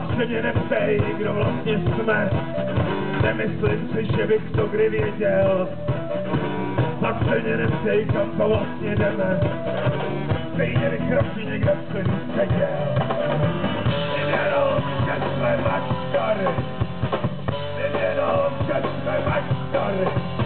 Pak se mě neptej, kdo vlastně jsme, nemyslím si, že bych to kdy věděl. A se mě neptej, kam to vlastně jdeme, stejně bych vykročí někde v klidu seděl. Jenom že jsme mačkary, jenom že jsme mačkary,